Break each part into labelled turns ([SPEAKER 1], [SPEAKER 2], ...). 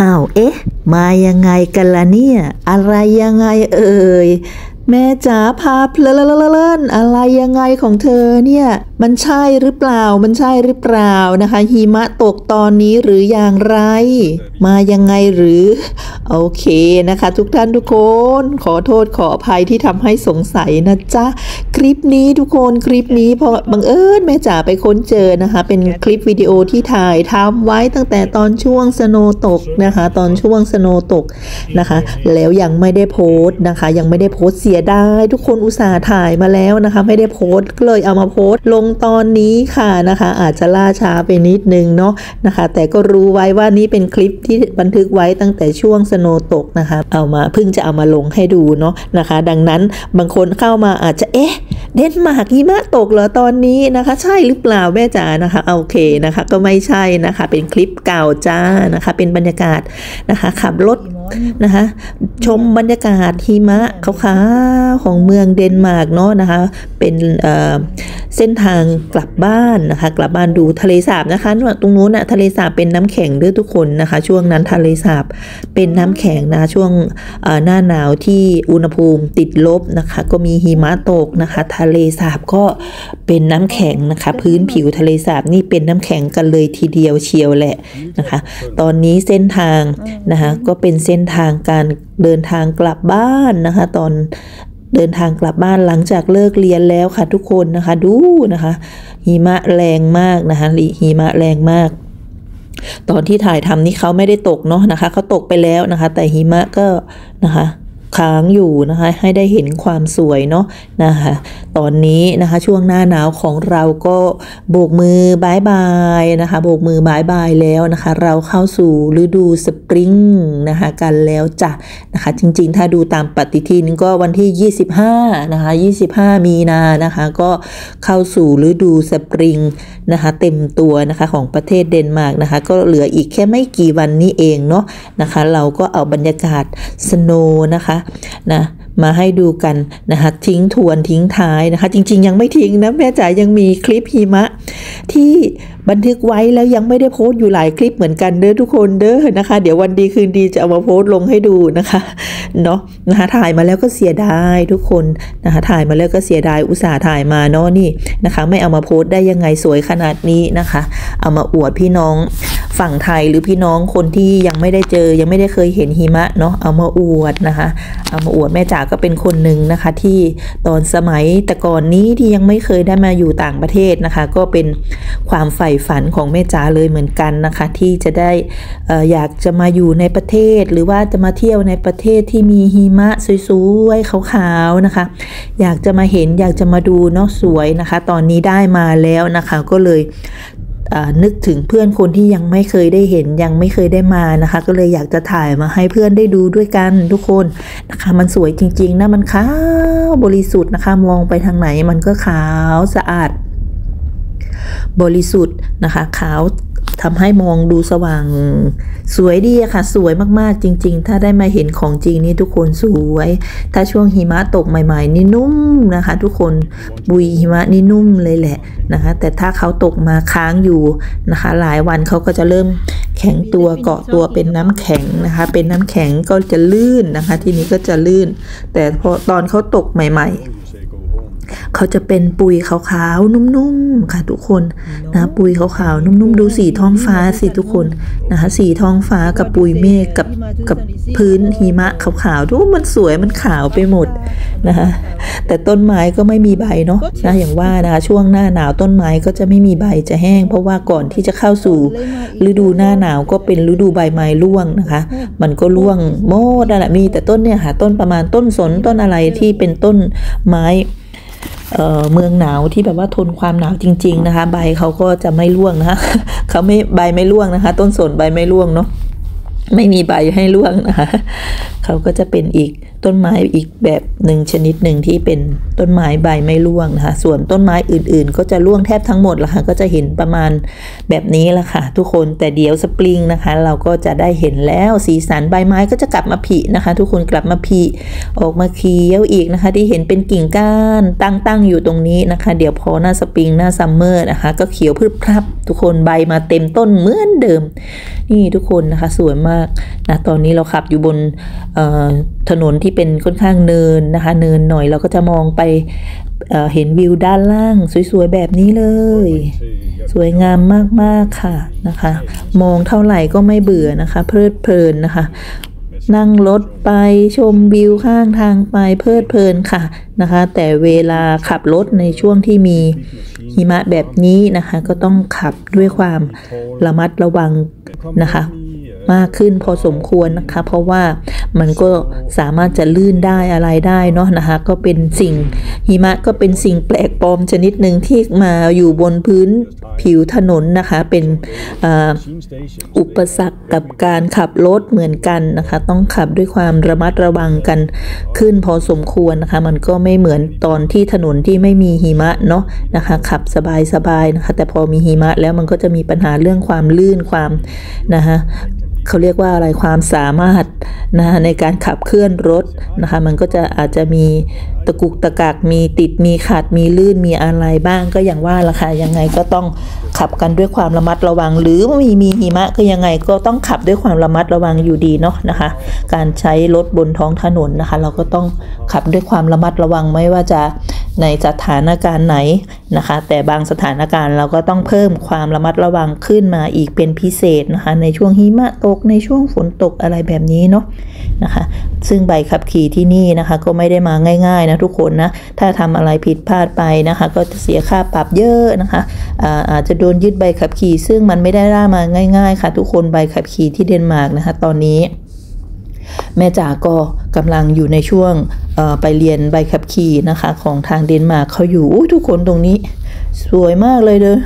[SPEAKER 1] อ้าวเอ๊ะ มายังไงกันล่ะเนี่ย อะไรยังไงเอ่ยแม่จ๋าพาเพลินๆอะไรยังไงของเธอเนี่ย มันใช่หรือเปล่า มันใช่หรือเปล่านะคะหิมะตกตอนนี้หรืออย่างไร มายังไงหรือ โอเคนะคะ ทุกท่านทุกคน ขอโทษขออภัยที่ทำให้สงสัยนะจ๊ะ คลิปนี้ทุกคนคลิปนี้พราะบังเอิญแม่จ๋าไปค้นเจอนะคะ เป็นคลิปวิดีโอที่ถ่ายทำไว้ตั้งแต่ตอนช่วงสโนตกนะคะ ตอนช่วงสโนตกนะคะ แล้วยังไม่ได้โพสต์นะคะ ยังไม่ได้โพสต์เสียดายทุกคนอุตส่าห์ถ่ายมาแล้วนะคะ ไม่ได้โพสต์ก็เลยเอามาโพสต์ลงตอนนี้ค่ะนะคะ อาจจะล่าช้าไปนิดนึงเนาะนะคะ แต่ก็รู้ไว้ว่านี่เป็นคลิปที่บันทึกไว้ตั้งแต่ช่วงสโนตกนะคะ เอามาเพิ่งจะเอามาลงให้ดูเนาะนะคะ ดังนั้นบางคนเข้ามาอาจจะเอ๊ะเดนมาร์กหิมะตกเหรอตอนนี้นะคะ ใช่หรือเปล่าแม่จ๋านะคะโอเคนะคะ ก็ไม่ใช่นะคะ เป็นคลิปเก่าจ้านะคะ เป็นบรรยากาศนะคะ ขับรถ นะคะ ชมบรรยากาศหิมะขาวๆของเมืองเดนมาร์กเนาะนะคะ เป็นเอ่อเส้นทางกลับบ้านนะคะ กลับบ้านดูทะเลสาบนะคะตรงนู้นนะทะเลสาบเป็นน้ำแข็งด้วยทุกคนนะคะ ช่วงนั้นทะเลสาบเป็นน้ำแข็งนะช่วงเอ่อหน้าหนาวที่อุณหภูมิติดลบนะคะ ก็มีหิมะตกนะคะ ทะเลสาบก็เป็นน้ำแข็งนะคะ พื้นผิวทะเลสาบนี่เป็นน้ำแข็งกันเลยทีเดียวเชียวแหละนะคะ ตอนนี้เส้นทางนะคะก็เป็นเส้นทางการเดินทางกลับบ้านนะคะ ตอนเดินทางกลับบ้านหลังจากเลิกเรียนแล้วค่ะทุกคนนะคะ ดูนะคะหิมะแรงมากนะคะหิมะแรงมาก ตอนที่ถ่ายทำนี่เขาไม่ได้ตกเนาะนะคะเขาตกไปแล้วนะคะ แต่หิมะก็นะคะ ค้างอยู่นะคะให้ได้เห็นความสวยเนาะนะคะตอนนี้นะคะช่วงหน้าหนาวของเราก็โบกมือ bye bye นะคะโบกมือ bye bye แล้วนะคะเราเข้าสู่ฤดูสปริงนะคะกันแล้วจ้ะนะคะจริงๆ ถ้าดูตามปฏิทินก็วันที่ 25นะคะ25 มีนานะคะก็เข้าสู่ฤดูสปริงนะคะเต็มตัวนะคะของประเทศเดนมาร์กนะคะก็เหลืออีกแค่ไม่กี่วันนี้เองเนาะนะคะเราก็เอาบรรยากาศสโนนะคะนะมาให้ดูกันนะคะทิ้งทวนทิ้งท้ายนะคะ จริง ๆ ยังไม่ทิ้งนะแม่จ๋ายังมีคลิปหิมะที่บันทึกไว้แล้วยังไม่ได้โพสต์อยู่หลายคลิปเหมือนกันเด้อทุกคนเด้อนะคะ เดี๋ยววันดีคืนดีจะเอามาโพสต์ลงให้ดูนะคะเนาะนะคะถ่ายมาแล้วก็เสียดายทุกคนนะคะถ่ายมาแล้วก็เสียดายอุตส่าห์ถ่ายมาเนาะนี่นะคะ ไม่เอามาโพสต์ได้ยังไงสวยขนาดนี้นะคะ เอามาอวดพี่น้องฝั่งไทยหรือพี่น้องคนที่ยังไม่ได้เจอยังไม่ได้เคยเห็นหิมะเนาะเอามาอวดนะคะ เอามาอวดแม่จ๋าก็เป็นคนหนึ่งนะคะ ที่ตอนสมัยแต่ก่อนนี้ที่ยังไม่เคยได้มาอยู่ต่างประเทศนะคะ ก็เป็น ความใฝ่ฝันของแม่จ๋าเลยเหมือนกันนะคะ ที่จะได้อออยากจะมาอยู่ในประเทศ หรือว่าจะมาเที่ยวในประเทศที่มีหิมะสวยๆขาวๆนะคะ อยากจะมาเห็นอยากจะมาดูเนาะสวยนะคะ ตอนนี้ได้มาแล้วนะคะ ก็เลยนึกถึงเพื่อนคนที่ยังไม่เคยได้เห็นยังไม่เคยได้มานะคะ ก็เลยอยากจะถ่ายมาให้เพื่อนได้ดูด้วยกันทุกคนนะคะ มันสวยจริงๆนะมันขาวบริสุทธิ์นะคะ มองไปทางไหนมันก็ขาวสะอาด บริสุทธิ์นะคะขาวทำให้มองดูสว่าง สวยดีอะค่ะ สวยมากๆจริง ๆ ถ้าได้มาเห็นของจริงนี่ทุกคนสวย ถ้าช่วงหิมะตกใหม่ ๆ นี่นุ่มนะคะ ทุกคนบุยหิมะนี่นุ่มเลยแหละนะคะ แต่ถ้าเขาตกมาค้างอยู่นะคะ หลายวันเขาก็จะเริ่มแข็งตัวเกาะตัวเป็นน้ำแข็งนะคะ เป็นน้ำแข็งก็จะลื่นนะคะ ทีนี้ก็จะลื่น แต่พอตอนเขาตกใหม่ ๆ เขาจะเป็นปุยขาวๆนุ่มๆค่ะทุกคนนะปุยขาวๆนุ่มๆ ดูสีท้องฟ้าสิทุกคนนะคะสีท้องฟ้ากับปุยเมฆกับกับพื้นหิมะขาวๆดูมันสวยมันขาวไปหมดนะคะแต่ต้นไม้ก็ไม่มีใบเนาะนะอย่างว่านะคะช่วงหน้าหนาวต้นไม้ก็จะไม่มีใบจะแห้ง เพราะว่าก่อนที่จะเข้าสู่ฤดูหน้าหนาวก็เป็นฤดูใบไม้ร่วงนะคะ มันก็ร่วงโมดนั่นแหละมีแต่ต้นเนี่ยค่ะต้นประมาณต้นสนต้นอะไรที่เป็นต้นไม้ เเมืองหนาวที่แบบว่าทนความหนาวจริง ๆ นะคะ ใบเขาก็จะไม่ร่วงนะคะเขาไม่ใบไม่ร่วงนะคะ ต้นสนใบไม่ร่วงเนาะไม่มีใบให้ร่วงนะคะเขาก็จะเป็นอีกต้นไม้อีกแบบหนึ่งชนิดหนึ่งที่เป็นต้นไม้ใบไม่ร่วงนะคะ ส่วนต้นไม้อื่นๆ ก็จะร่วงแทบทั้งหมดละค่ะ ก็จะเห็นประมาณแบบนี้ละค่ะ ทุกคน แต่เดี๋ยวสปริงนะคะ เราก็จะได้เห็นแล้วสีสันใบไม้ก็จะกลับมาผินะคะ ทุกคนกลับมาผิออกมาเขียวอีกนะคะ ที่เห็นเป็นกิ่งก้านตั้งๆอยู่ตรงนี้นะคะ เดี๋ยวพอหน้าสปริงหน้าซัมเมอร์นะคะ ก็เขียวพรึบพรับ ทุกคนใบมาเต็มต้นเหมือนเดิม นี่ทุกคนนะคะสวยมากนะ ตอนนี้เราขับอยู่บน ถนนที่เป็นค่อนข้างเนินนะคะ เนินหน่อยเราก็จะมองไปเเห็นวิวด้านล่าง สวยๆแบบนี้เลย สวยงามมากๆค่ะนะคะ มองเท่าไหร่ก็ไม่เบื่อนะคะ เพลิดเพลินนะคะนั่งรถไปชมวิวข้างทางไปเพลิดเพลินค่ะนะคะ แต่เวลาขับรถในช่วงที่มีหิมะแบบนี้นะคะ ก็ต้องขับด้วยความระมัดระวังนะคะ มากขึ้นพอสมควรนะคะ เพราะว่ามันก็สามารถจะลื่นได้อะไรได้เนาะนะคะ ก็เป็นสิ่งหิมะก็เป็นสิ่งแปลกปลอมชนิดหนึ่งที่มาอยู่บนพื้นผิวถนนนะคะ เป็นอุปสรรคกับการขับรถเหมือนกันนะคะ ต้องขับด้วยความระมัดระวังกันขึ้นพอสมควรนะคะ มันก็ไม่เหมือนตอนที่ถนนที่ไม่มีหิมะเนาะนะคะ ขับสบายๆนะคะ แต่พอมีหิมะแล้วมันก็จะมีปัญหาเรื่องความลื่นความนะคะ เขาเรียกว่าอะไรความสามารถนะในการขับเคลื่อนรถนะคะมันก็จะอาจจะมีตะกุกตะกักมีติดมีขัดมีลื่นมีอะไรบ้างก็อย่างว่าละค่ะยังไงก็ต้องขับกันด้วยความระมัดระวัง หรือมีมีหิมะก็ยังไงก็ต้องขับด้วยความระมัดระวังอยู่ดีเนาะนะคะ การใช้รถบนท้องถนนนะคะ เราก็ต้องขับด้วยความระมัดระวังไม่ว่าจะ ในสถานการณ์ไหนนะคะ แต่บางสถานการณ์เราก็ต้องเพิ่มความระมัดระวังขึ้นมาอีกเป็นพิเศษนะคะ ในช่วงหิมะตกในช่วงฝนตกอะไรแบบนี้เนาะนะคะ ซึ่งใบขับขี่ที่นี่นะคะ ก็ไม่ได้มาง่าย ๆ นะทุกคนนะ ถ้าทำอะไรผิดพลาดไปนะคะ ก็จะเสียค่าปรับเยอะนะคะอาอาจจะโดนยึดใบขับขี่ ซึ่งมันไม่ได้ร่ามาง่าย ๆ ค่ะ ทุกคนใบขับขี่ที่เดนมาร์กนะคะ ตอนนี้ แม่จ๋าก็กำลังอยู่ในช่วงไปเรียนใบขับขี่นะคะของทางเดนมาร์กเขาอยู่ทุกคนตรงนี้ สวยมากเลยเด้อ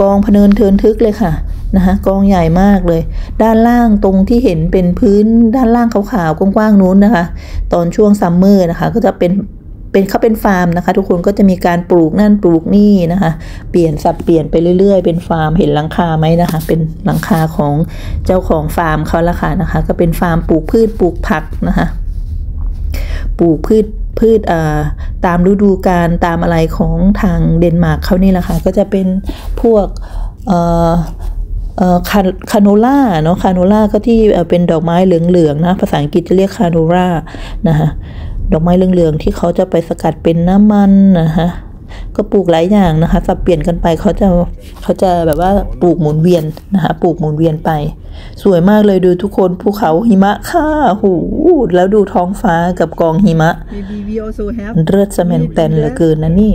[SPEAKER 1] กองพะเนินเทินทึกเลยค่ะนะคะกองใหญ่มากเลย ด้านล่างตรงที่เห็นเป็นพื้นด้านล่างขาวๆกว้างๆนู้นนะคะ ตอนช่วง summer นะคะ ก็จะเป็น เป็นเขาเป็นฟาร์มนะคะ ทุกคนก็จะมีการปลูกนั่นปลูกนี่นะคะ เปลี่ยนสับเปลี่ยนไปเรื่อย ๆ เป็นฟาร์มเห็นหลังคาไหมนะคะ เป็นหลังคาของเจ้าของฟาร์มเขาละค่ะนะคะ ก็เป็นฟาร์มปลูกพืชปลูกผักนะคะ ปลูกพืชพืชตามฤดูกาลตามอะไรของทางเดนมาร์กเขานี่แหละค่ะก็จะเป็นพวกคา canola เนาะ canola ก็ที่เป็นดอกไม้เหลืองๆนะภาษาอังกฤษจะเรียก canola นะคะ ดอกไม้เหลืองๆที่เขาจะไปสกัดเป็นน้ำมันนะคะก็ปลูกหลายอย่างนะคะ สับเปลี่ยนกันไปเขาจะเขาจะแบบว่าปลูกหมุนเวียนนะคะปลูกหมุนเวียนไป สวยมากเลยดูทุกคนภูเขาหิมะค่ะหูแล้วดูท้องฟ้ากับกองหิมะเลือดสแมนแตนเหลือเกินนะนี่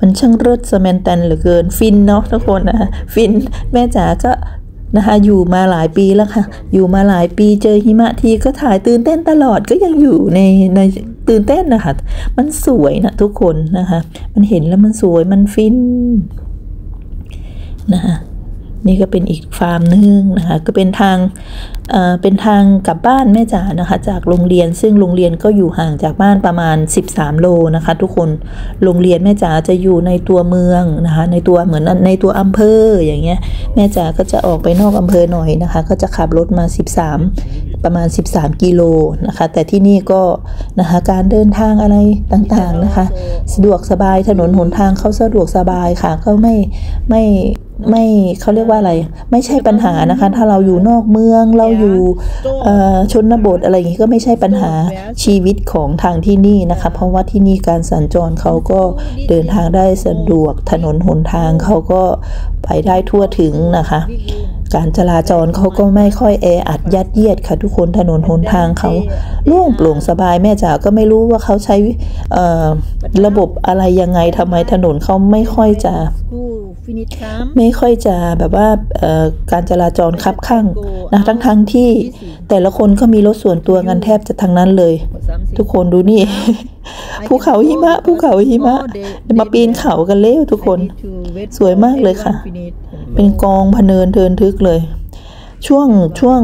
[SPEAKER 1] มันช่างเลิศสะแมนแตนเหลือเกิน ฟินเนาะทุกคนนะฟินแม่จ๋าก็ นะคะอยู่มาหลายปีแล้วค่ะ อยู่มาหลายปีเจอหิมะทีก็ถ่ายตื่นเต้นตลอดก็ยังอยู่ในในตื่นเต้นนะคะมันสวยนะทุกคนนะคะ มันเห็นแล้วมันสวยมันฟินนะคะ นี่ก็เป็นอีกฟาร์มนึงนะคะก็เป็นทางเเป็นทางกลับบ้านแม่จ๋านะคะจากโรงเรียนซึ่งโรงเรียนก็อยู่ห่างจากบ้านประมาณ 13 โลนะคะ ทุกคนโรงเรียนแม่จ๋าจะอยู่ในตัวเมืองนะคะในตัวเหมือนในตัวอำเภออย่างเงี้ยแม่จ๋าก็จะออกไปนอกอำเภอหน่อยนะคะ ก็จะขับรถมา 13 ประมาณ 13 กิโลนะคะ แต่ที่นี่ก็นะคะการเดินทางอะไรต่างๆนะคะ สะดวกสบายถนนหนทางเขาสะดวกสบายค่ะก็ไม่ไม่ ไม่เขาเรียกว่าอะไร ไม่ใช่ปัญหานะคะ ถ้าเราอยู่นอกเมืองเราอยู่ชนบทอะไรอย่างนี้ก็ไม่ใช่ปัญหาชีวิตของทางที่นี่นะคะ เพราะว่าที่นี่การสัญจรเขาก็เดินทางได้สะดวกถนนหนทางเขาก็ไปได้ทั่วถึงนะคะ การจราจรเขาก็ไม่ค่อยแออัดยัดเยียดค่ะทุกคนถนนหนทางเขาโล่งโปร่งสบายแม่จ๋าก็ไม่รู้ว่าเขาใช้ระบบอะไรยังไงทำไมถนนเขาไม่ค่อยจะ ไม่ค่อยจะแบบว่าการจราจรคับข้างนะทั้งทั้งที่แต่ละคนก็มีรถส่วนตัวกันแทบจะทั้งนั้นเลย ทุกคนดูนี่ภูเขาหิมะภูเขาหิมะมาปีนเขากันเร็วทุกคนสวยมากเลยค่ะ เป็นกองพเนินเทินทึกเลย ช่วงช่วง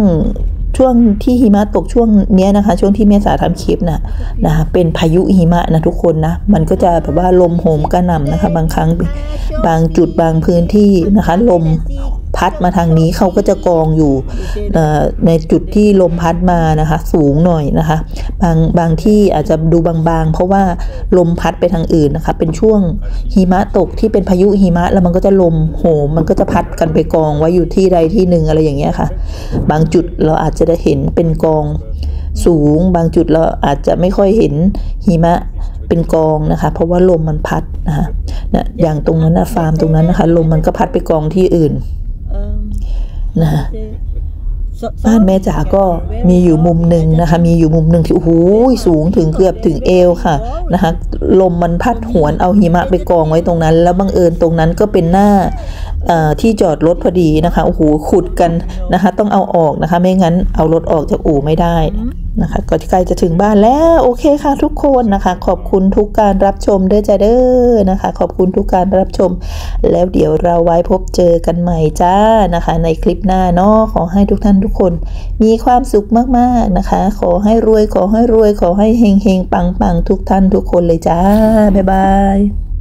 [SPEAKER 1] ช่วงที่หิมะตกช่วงเนี้ยนะคะ ช่วงที่เมษาทำคลิปนะนะคะเป็นพายุหิมะนะทุกคนนะมันก็จะแบบว่าลมโหมกระหน่ำนะคะ บางครั้งบางจุดบางพื้นที่นะคะ ลม พัดมาทางนี้เขาก็จะกองอยู่เอ่อในจุดที่ลมพัดมานะคะ สูงหน่อยนะคะ บางบางที่อาจจะดูบางๆ เพราะว่าลมพัดไปทางอื่นนะคะ เป็นช่วงหิมะตกที่เป็นพายุหิมะแล้วมันก็จะลมโหมมันก็จะพัดกันไปกองไว้อยู่ที่ใดที่หนึ่งอะไรอย่างเงี้ยค่ะ บางจุดเราอาจจะได้เห็นเป็นกองสูง บางจุดเราอาจจะไม่ค่อยเห็นหิมะเป็นกองนะคะ เพราะว่าลมมันพัดนะคะนะอย่างตรงนั้นนะฟาร์มตรงนั้นนะคะ ลมมันก็พัดไปกองที่อื่น นะคะบ้านแม่จ๋าก็มีอยู่มุมหนึ่งนะคะ มีอยู่มุมหนึ่งที่โอ้โหสูงถึงเกือบถึงเอวค่ะนะคะลมมันพัดหวนเอาหิมะไปกองไว้ตรงนั้น แล้วบังเอิญตรงนั้นก็เป็นหน้าเอ่อ ที่จอดรถพอดีนะคะโอ้โหขุดกันนะคะ ต้องเอาออกนะคะ ไม่งั้นเอารถออกจากอู่ไม่ได้นะคะ ก็ใกล้จะถึงบ้านแล้วโอเคค่ะทุกคนนะคะ ขอบคุณทุกการรับชมเด้อจ้าเด้อนะคะ ขอบคุณทุกการรับชม แล้วเดี๋ยวเราไว้พบเจอกันใหม่จ้านะคะ ในคลิปหน้าเนาะขอให้ทุกท่านทุกคน มีความสุขมากๆนะคะ ขอให้รวยขอให้รวยขอให้เฮงเฮงปังปังทุกท่านทุกคนเลยจ้าบ๊ายบาย